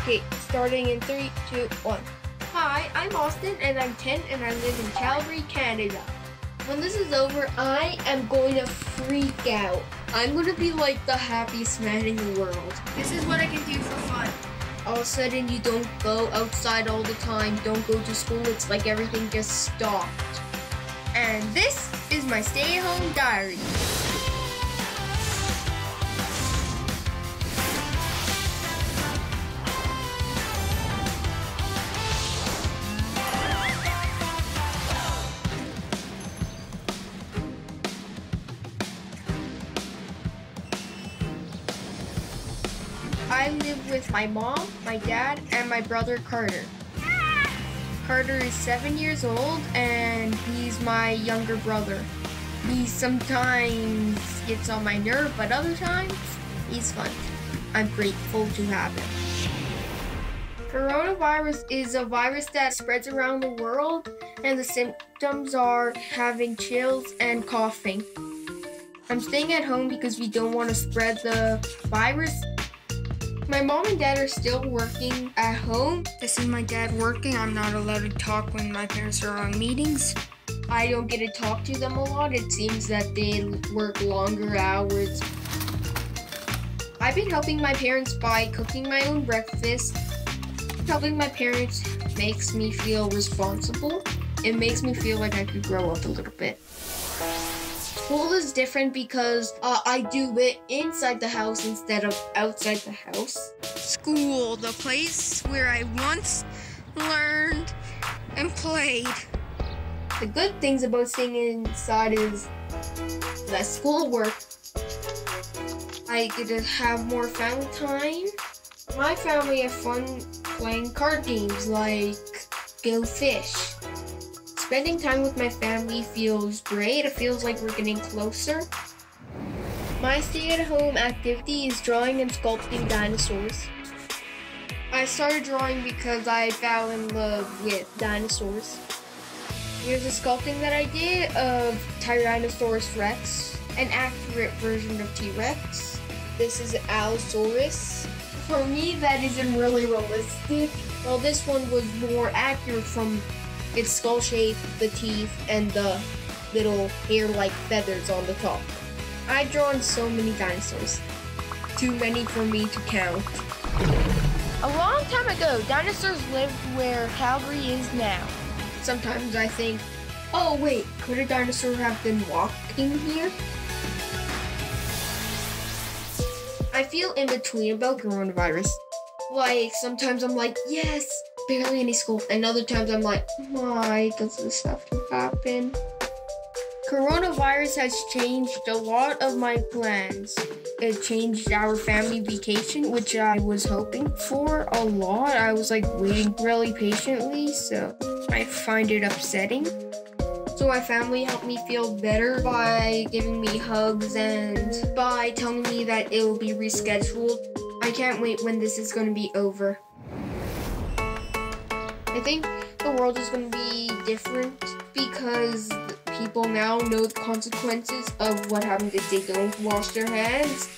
okay, starting in three, two, one. Hi, I'm Austin and I'm 10 and I live in Calgary, Canada. When this is over, I am going to freak out. I'm going to be like the happiest man in the world. This is what I can do for fun. All of a sudden, you don't go outside all the time, don't go to school. It's like everything just stopped. And this is my stay at home diary. I live with my mom, my dad, and my brother Carter. Carter is seven years old and he's my younger brother. He sometimes gets on my nerve, but other times he's fun. I'm grateful to have him. Coronavirus is a virus that spreads around the world, and the symptoms are having chills and coughing. I'm staying at home because we don't want to spread the virus my mom and dad are still working at home. This is my dad working. I'm not allowed to talk when my parents are on meetings. I don't get to talk to them a lot. It seems that they work longer hours. I've been helping my parents by cooking my own breakfast. Helping my parents makes me feel responsible. It makes me feel like I could grow up a little bit. School is different because uh, I do it inside the house instead of outside the house. School, the place where I once learned and played. The good things about staying inside is less schoolwork. I get to have more family time. My family have fun playing card games like Go Fish. Spending time with my family feels great. It feels like we're getting closer. My stay-at-home activity is drawing and sculpting dinosaurs. I started drawing because I fell in love with dinosaurs. Here's a sculpting that I did of Tyrannosaurus rex, an accurate version of T-Rex. This is Allosaurus. For me, that isn't really realistic. Well, this one was more accurate from its skull shape, the teeth, and the little hair-like feathers on the top. I've drawn so many dinosaurs. Too many for me to count. A long time ago, dinosaurs lived where Calgary is now. Sometimes I think, oh wait, could a dinosaur have been walking here? I feel in between about coronavirus. Like, sometimes I'm like, yes, barely any school. And other times I'm like, why does this have to happen? Coronavirus has changed a lot of my plans. It changed our family vacation, which I was hoping for a lot. I was like waiting really patiently, so I find it upsetting. So my family helped me feel better by giving me hugs and by telling me that it will be rescheduled. I can't wait when this is going to be over. I think the world is going to be different because people now know the consequences of what happens if they don't wash their hands.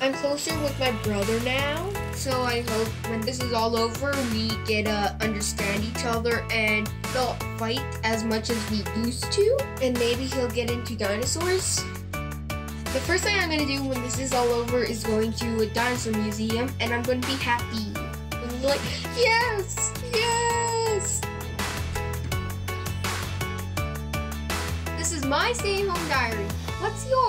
I'm closer with my brother now, so I hope when this is all over, we get to understand each other and not fight as much as we used to, and maybe he'll get into dinosaurs. The first thing I'm gonna do when this is all over is going to a dinosaur museum, and I'm gonna be happy. I'm like, yes, yes. This is my stay home diary. What's yours?